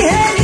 hey